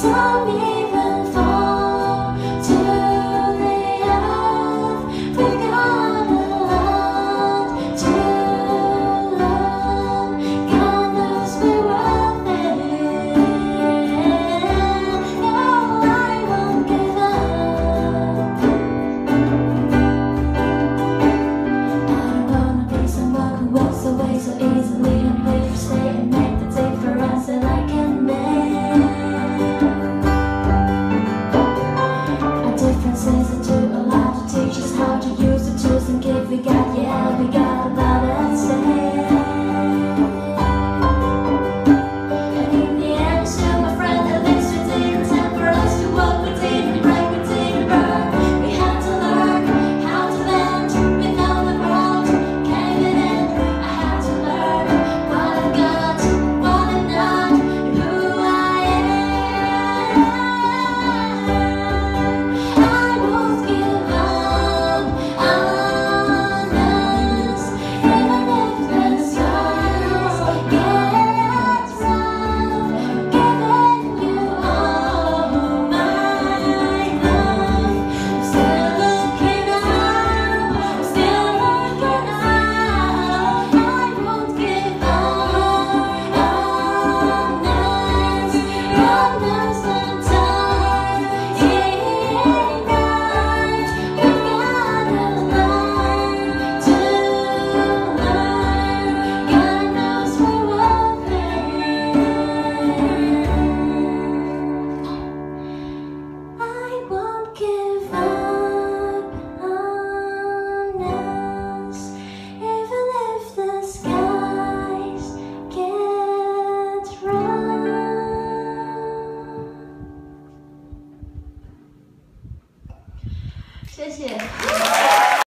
tell me we got you.